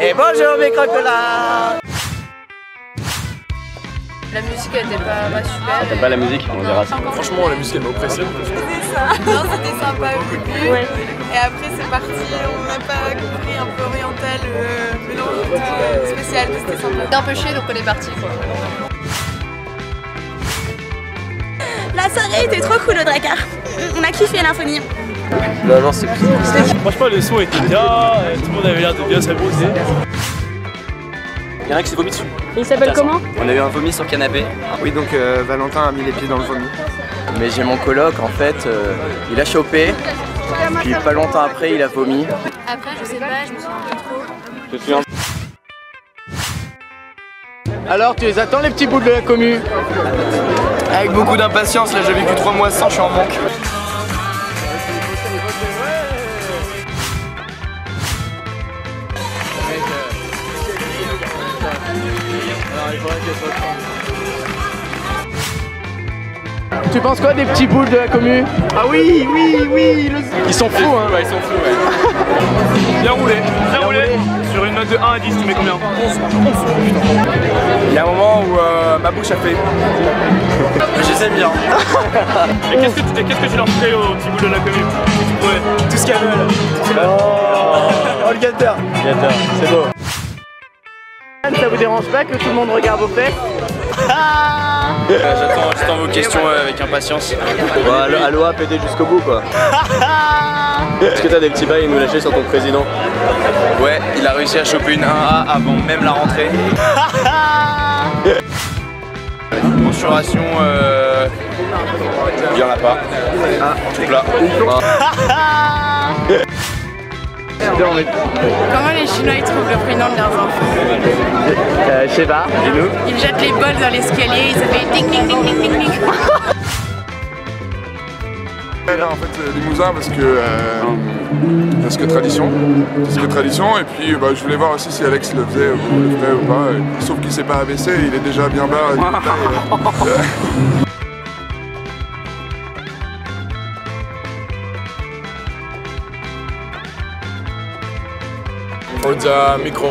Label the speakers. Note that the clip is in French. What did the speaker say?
Speaker 1: Et bonjour mes crocolats
Speaker 2: La musique elle était pas, pas super.
Speaker 3: T'aimes pas la musique On verra ça.
Speaker 4: Franchement, la musique elle m'a oppressé.
Speaker 5: C'était ça. Non, c'était sympa au début. Et après, c'est parti. On n'a pas compris un peu oriental, euh, mélange de spécial. C'était sympa.
Speaker 2: C'était un peu chier donc on est parti quoi.
Speaker 6: La soirée était trop cool au Drakkar. On a kiffé l'infonie.
Speaker 3: Non, non, c'est
Speaker 4: Franchement, le son était bien, euh, tout le monde avait l'air de bien s'amuser.
Speaker 3: Il y en a qui s'est vomi dessus.
Speaker 6: Il s'appelle comment
Speaker 3: On a eu un vomi sur le canapé.
Speaker 7: Oui, donc euh, Valentin a mis les pieds dans le vomi.
Speaker 3: Mais j'ai mon coloc, en fait, euh, il a chopé. Puis pas longtemps après, il a vomi.
Speaker 2: Après je sais pas, je me souviens un peu trop.
Speaker 3: Je suis un...
Speaker 7: Alors, tu les attends les petits bouts de la commu?
Speaker 1: Avec beaucoup d'impatience, là j'ai vécu 3 mois sans, je suis en manque.
Speaker 7: Tu penses quoi des petits bouts de la commu? Ah oui, oui, oui Ils sont fous, hein
Speaker 4: Ouais, ils sont fous, ouais. Bien roulé, bien roulé. Sur une note de 1 à 10, tu mets combien? 11.
Speaker 1: Il y a un moment où euh, ma bouche a fait. Je les aime bien.
Speaker 4: Et qu'est-ce que, tu- qu'est-ce que tu leur ferais aux petits bouts de la tu pouvais
Speaker 1: Tout ce qu'elles veulent.
Speaker 7: Oh, le gâteur
Speaker 3: c'est beau.
Speaker 7: Ça vous dérange pas que tout le monde regarde vos fesses
Speaker 4: J'attends, j'attends vos questions euh, avec impatience.
Speaker 3: Bon, Alo- Aloha, pédé jusqu'au bout, quoi. Est-ce que t'as des petits bails à nous lâcher sur ton président?
Speaker 1: Ouais, il a réussi à choper une 1A avant même la rentrée. Mensuration, euh... il y en a pas. Tout plat.
Speaker 2: Comment les Chinois ils trouvent le prénom de leurs enfants
Speaker 7: Euh, je sais pas.
Speaker 3: Et nous
Speaker 2: Ils jettent les bols dans l'escalier, ça fait ding ding ding ding ding ding.
Speaker 8: Là, en fait, euh, Limousin parce que euh, parce que tradition, parce que tradition. Et puis, bah, je voulais voir aussi si Alex le faisait ou le ferait ou pas. Et- Sauf qu'il s'est pas abaissé, il est déjà bien bas. euh,
Speaker 4: Forza micro.